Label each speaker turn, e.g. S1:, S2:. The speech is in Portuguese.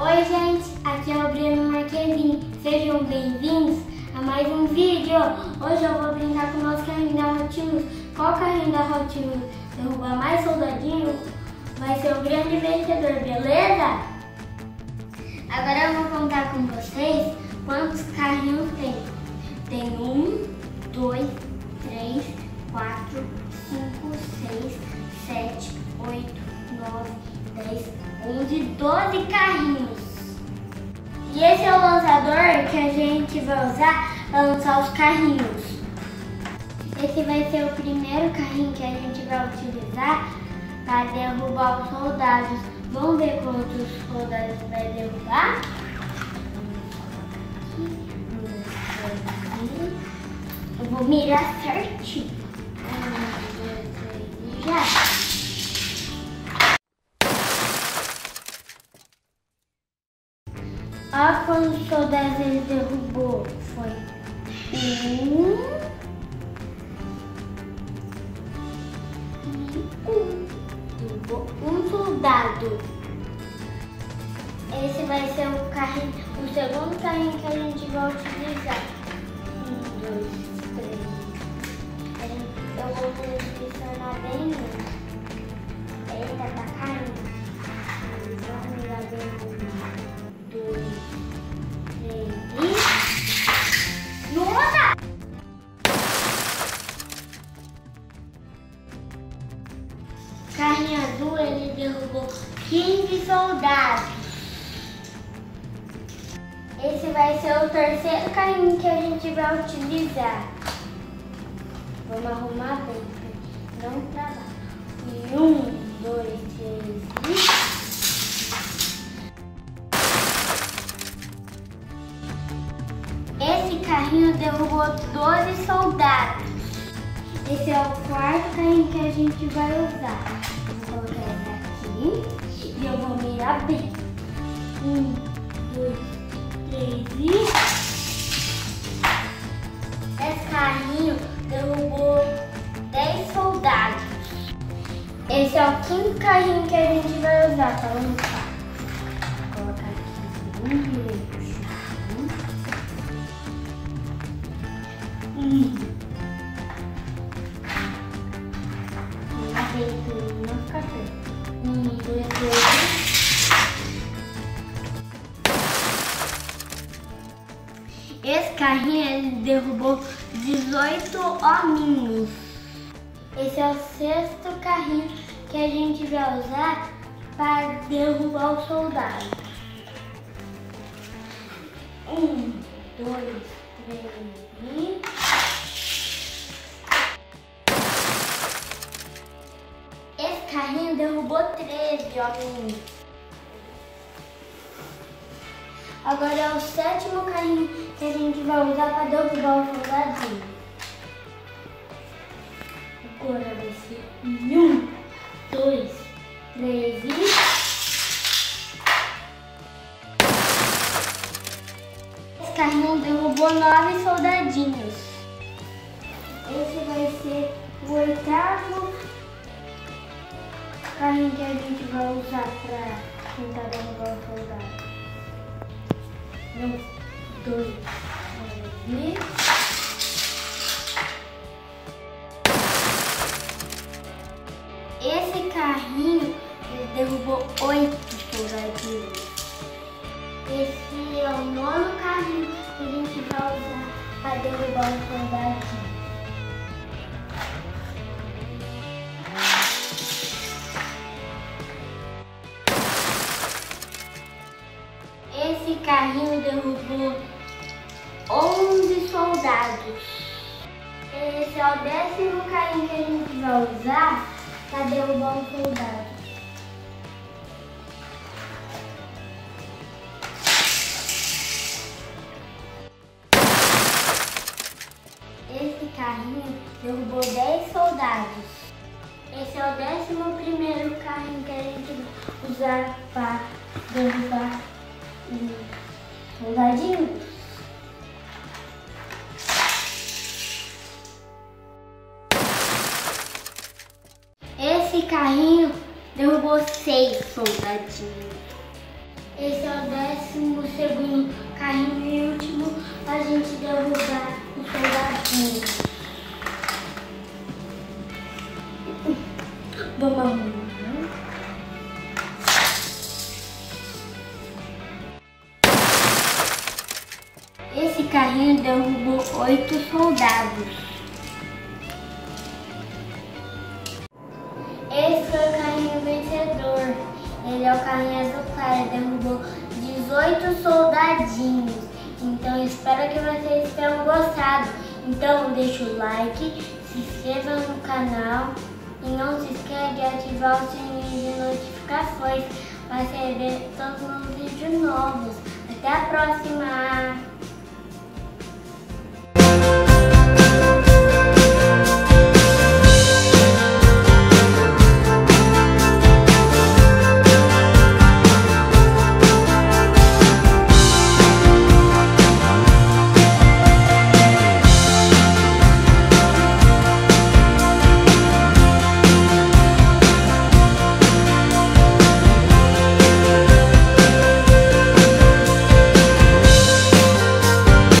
S1: Oi gente, aqui é o Breno Marquezine. Sejam bem-vindos a mais um vídeo. Hoje eu vou brincar com o nosso carrinho da Hot Wheels. Qual carrinho da Hot Wheels derrubar mais soldadinho vai ser o grande vencedor, beleza? Agora eu vou contar com vocês quantos carrinhos tem. Tem um, dois, três, quatro, cinco, seis, sete, oito, nove, dez, onze, doze carrinhos. E esse é o lançador que a gente vai usar para lançar os carrinhos. Esse vai ser o primeiro carrinho que a gente vai utilizar para derrubar os soldados. Vamos ver quantos soldados vai derrubar? Eu vou mirar certinho. Olha quantos soldados ele derrubou. Foi um. E um. Derrubou um soldado. Esse vai ser o carrinho, o segundo carrinho que a gente vai utilizar. Um, dois, três. Eu vou posicionar bem muito. Eita, tá caindo. Vamos mirar bem um, dois, Esse vai ser o terceiro carrinho que a gente vai utilizar. Vamos arrumar bem, não travar. E um, dois, três e... Esse carrinho derrubou 12 soldados. Esse é o quarto carrinho que a gente vai usar. Vou colocar ele aqui e eu vou mirar bem. E... Esse carrinho derrubou 10 soldados. Esse é o quinto carrinho que a gente vai usar para lançar. Vou colocar aqui um direito. Um. Esse carrinho ele derrubou 18 hominhos. Esse é o sexto carrinho que a gente vai usar para derrubar o soldado. Um, dois, três e... Esse carrinho derrubou 13 hominhos. Agora é o sétimo carrinho que a gente vai usar para derrubar o soldadinho. Agora vai ser um, dois, três e... Esse carrinho derrubou nove soldadinhos. Esse vai ser o oitavo carrinho que a gente vai usar para tentar derrubar o soldado. Oito soldadinhos. Esse é o nono carrinho que a gente vai usar para derrubar o soldadinho. Esse carrinho derrubou 11 soldados. Esse é o décimo carrinho que a gente vai usar para derrubar um soldado. Carrinho derrubou 10 soldados. Esse é o décimo primeiro carrinho que a gente usar para derrubar um soldadinho. Esse carrinho derrubou seis soldadinhos. Esse é o décimo segundo carrinho e último a gente derrubar o soldadinho. Vamos. Esse carrinho derrubou oito soldados. Esse foi o carrinho vencedor. Ele é o carrinho azul claro, derrubou 18 soldadinhos. Então espero que vocês tenham gostado. Então deixa o like, se inscreva no canal e não se esqueça de ativar o sininho de notificações para receber todos os vídeos novos. Até a próxima!